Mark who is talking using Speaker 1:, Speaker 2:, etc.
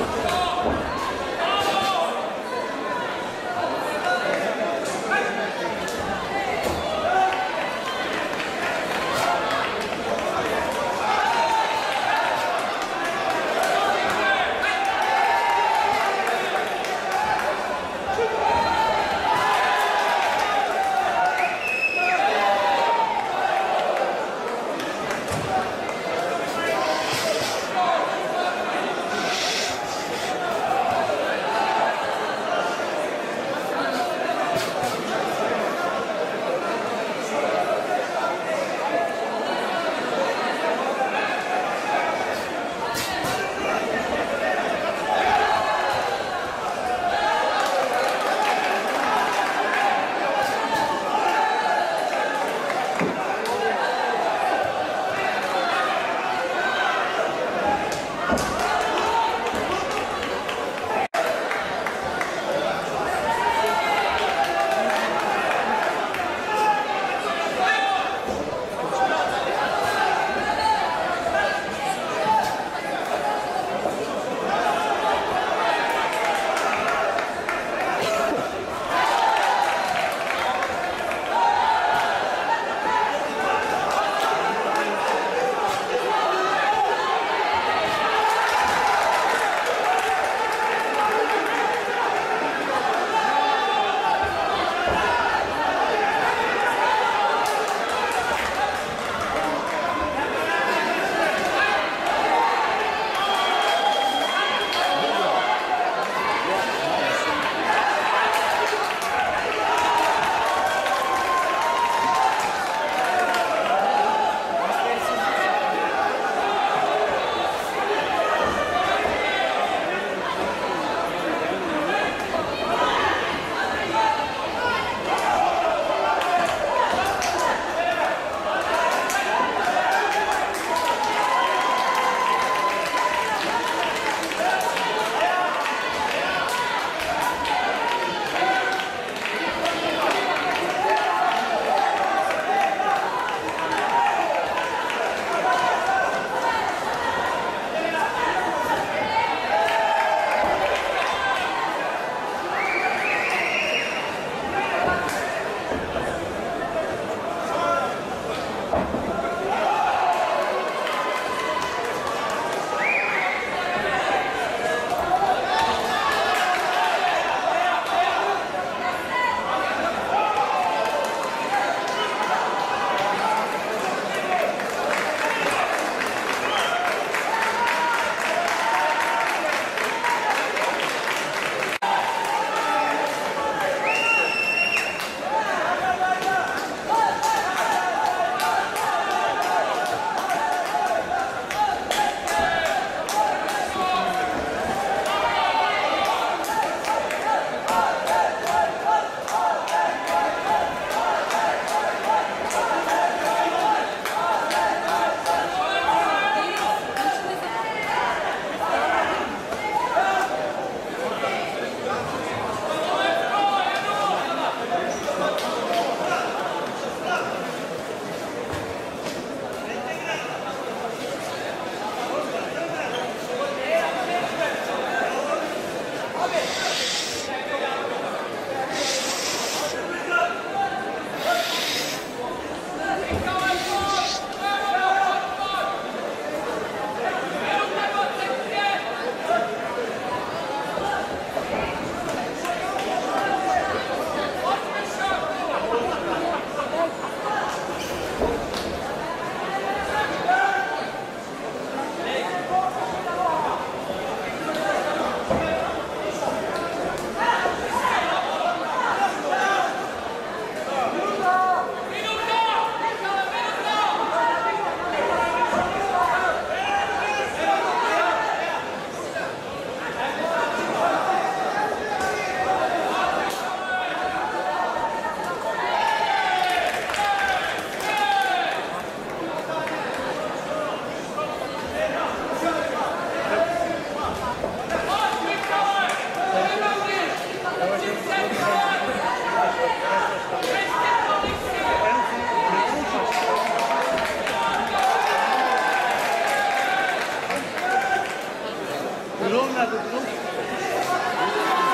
Speaker 1: Thank you. Thank Okay. 나거든요.